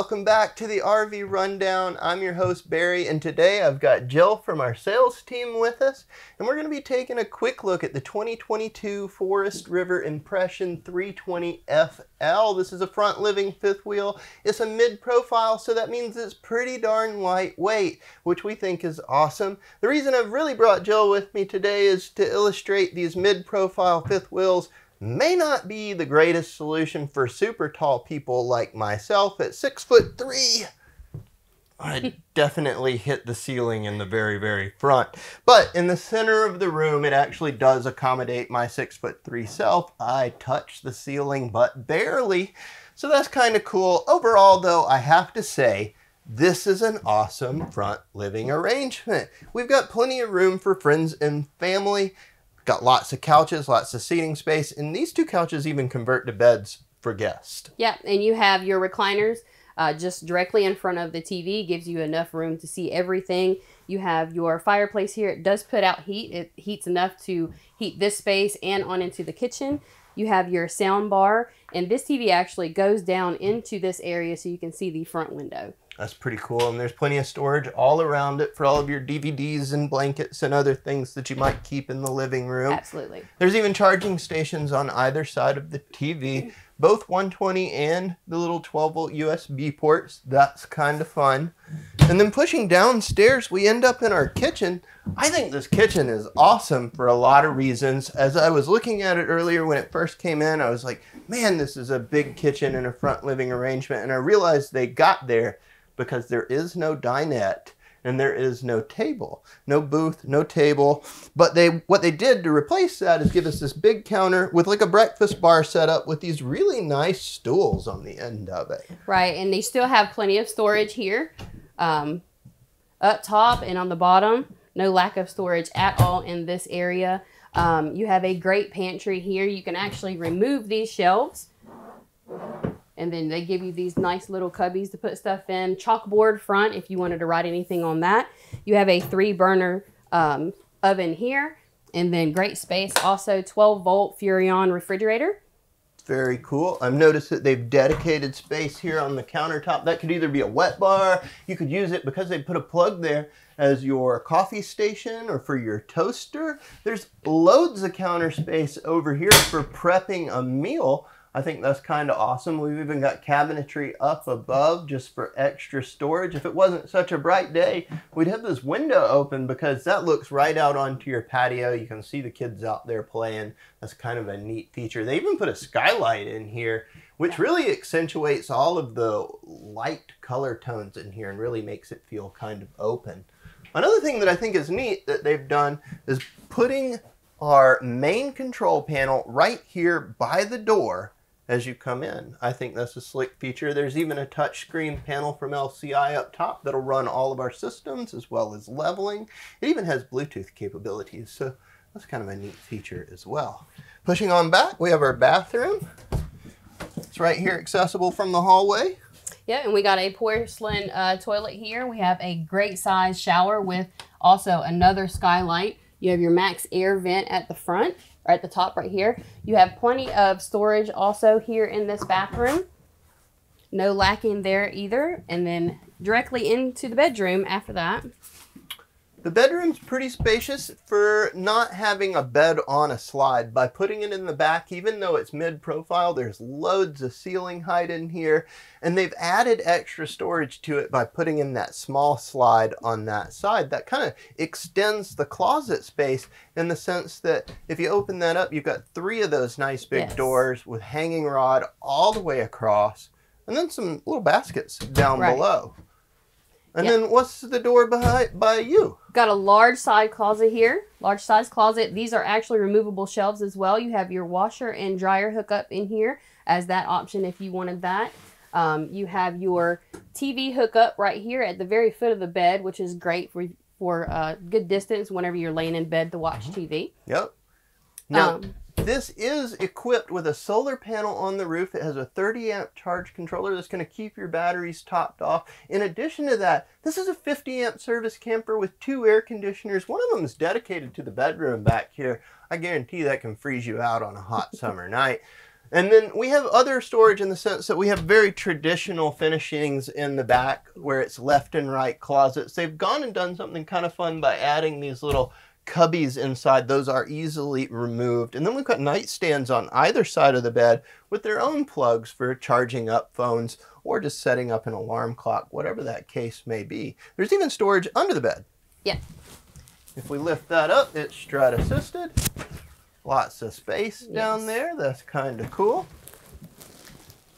welcome back to the RV Rundown. I'm your host Barry, and today I've got Jill from our sales team with us, and we're going to be taking a quick look at the 2022 Forest River Impression 320 FL. This is a front living fifth wheel. It's a mid profile, so that means it's pretty darn lightweight, which we think is awesome. The reason I've really brought Jill with me today is to illustrate these mid profile fifth wheels may not be the greatest solution for super tall people like myself at six foot three. I definitely hit the ceiling in the very, very front. But in the center of the room, it actually does accommodate my six foot three self. I touch the ceiling, but barely. So that's kind of cool. Overall, though, I have to say, this is an awesome front living arrangement. We've got plenty of room for friends and family. Got lots of couches, lots of seating space, and these two couches even convert to beds for guests. Yeah, and you have your recliners uh, just directly in front of the TV, gives you enough room to see everything. You have your fireplace here. It does put out heat. It heats enough to heat this space and on into the kitchen. You have your sound bar, and this TV actually goes down into this area so you can see the front window. That's pretty cool. And there's plenty of storage all around it for all of your DVDs and blankets and other things that you might keep in the living room. Absolutely. There's even charging stations on either side of the TV, both 120 and the little 12 volt USB ports. That's kind of fun. And then pushing downstairs, we end up in our kitchen. I think this kitchen is awesome for a lot of reasons. As I was looking at it earlier when it first came in, I was like, man, this is a big kitchen and a front living arrangement. And I realized they got there because there is no dinette and there is no table, no booth, no table. But they what they did to replace that is give us this big counter with like a breakfast bar set up with these really nice stools on the end of it. Right, and they still have plenty of storage here, um, up top and on the bottom. No lack of storage at all in this area. Um, you have a great pantry here. You can actually remove these shelves and then they give you these nice little cubbies to put stuff in. Chalkboard front if you wanted to write anything on that. You have a three burner um, oven here. And then great space. Also 12 volt Furrion refrigerator. Very cool. I've noticed that they've dedicated space here on the countertop. That could either be a wet bar. You could use it because they put a plug there as your coffee station or for your toaster. There's loads of counter space over here for prepping a meal. I think that's kind of awesome. We've even got cabinetry up above just for extra storage. If it wasn't such a bright day, we'd have this window open because that looks right out onto your patio. You can see the kids out there playing. That's kind of a neat feature. They even put a skylight in here, which really accentuates all of the light color tones in here and really makes it feel kind of open. Another thing that I think is neat that they've done is putting our main control panel right here by the door as you come in. I think that's a slick feature. There's even a touchscreen panel from LCI up top that'll run all of our systems as well as leveling. It even has Bluetooth capabilities, so that's kind of a neat feature as well. Pushing on back, we have our bathroom. It's right here accessible from the hallway. Yeah, and we got a porcelain uh, toilet here. We have a great size shower with also another skylight. You have your max air vent at the front or at the top right here. You have plenty of storage also here in this bathroom. No lacking there either. And then directly into the bedroom after that. The bedroom's pretty spacious for not having a bed on a slide. By putting it in the back, even though it's mid-profile, there's loads of ceiling height in here. And they've added extra storage to it by putting in that small slide on that side. That kind of extends the closet space in the sense that if you open that up, you've got three of those nice big yes. doors with hanging rod all the way across. And then some little baskets down right. below. And yep. then what's the door behind by you? Got a large side closet here, large size closet. These are actually removable shelves as well. You have your washer and dryer hookup in here as that option if you wanted that. Um, you have your TV hookup right here at the very foot of the bed, which is great for for uh, good distance whenever you're laying in bed to watch mm-hmm. TV. Yep. Now, um, this is equipped with a solar panel on the roof. It has a 30 amp charge controller that's going to keep your batteries topped off. In addition to that, this is a 50 amp service camper with two air conditioners. One of them is dedicated to the bedroom back here. I guarantee that can freeze you out on a hot summer night. And then we have other storage in the sense that we have very traditional finishings in the back where it's left and right closets. They've gone and done something kind of fun by adding these little cubbies inside. Those are easily removed. And then we've got nightstands on either side of the bed with their own plugs for charging up phones or just setting up an alarm clock, whatever that case may be. There's even storage under the bed. Yeah. If we lift that up, it's strut assisted. Lots of space down there. That's kind of cool.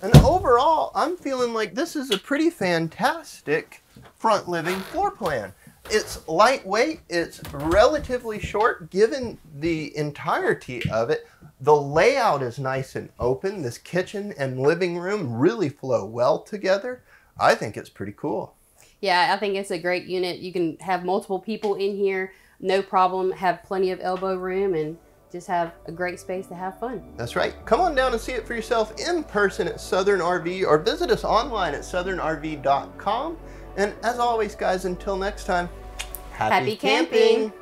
And overall, I'm feeling like this is a pretty fantastic front living floor plan. It's lightweight, it's relatively short given the entirety of it. The layout is nice and open. This kitchen and living room really flow well together. I think it's pretty cool. Yeah, I think it's a great unit. You can have multiple people in here, no problem. Have plenty of elbow room and just have a great space to have fun. That's right. Come on down and see it for yourself in person at Southern RV or visit us online at southernrv.com. And as always, guys, until next time, Happy camping.